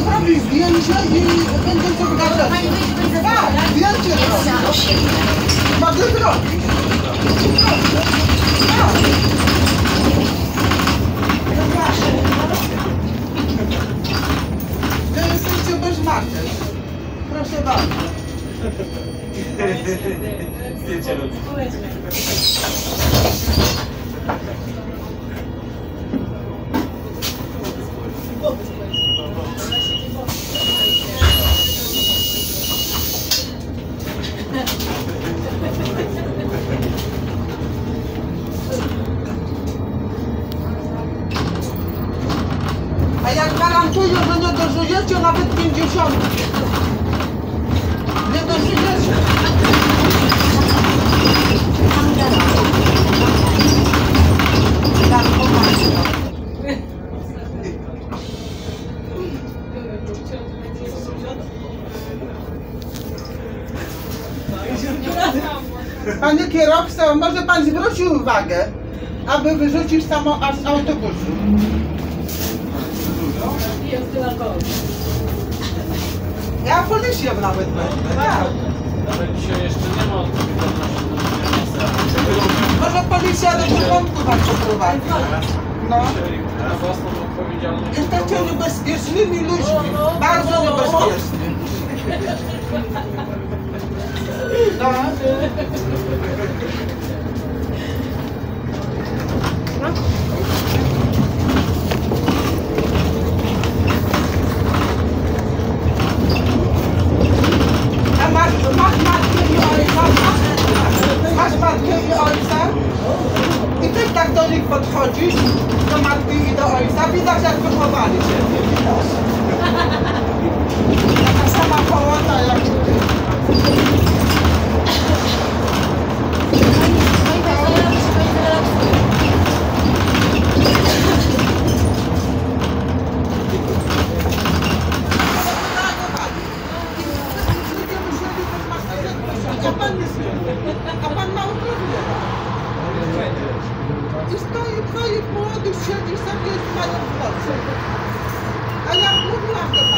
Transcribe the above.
zdjęcie i będę sobie gadać. Pani wyjdzie, będzie Tak, zdjęcie osiedle. Mogę zrobić. Proszę. Tak. To jesteście bez matek. Proszę bardzo. Zdjęcie robię. A ja gwarantuję, że nie dożyjecie nawet 50. Nie dożyjecie. Panie kierowco, może pan zwróci uwagę, aby wyrzucić samo z autobusu. Ja policję nawet wezmę. Tak. Ale dzisiaj jeszcze nie ma odpowiedzialności. Może policja do porządku was poprowadzi. No. Na własną odpowiedzialność. Jesteście niebezpiecznymi ludźmi. Bardzo niebezpiecznymi. No. A widać jak wychowali się, nie widać. Taka sama połota jak tutaj. A. История твоих молодых сердец, а не твоих А я буду вам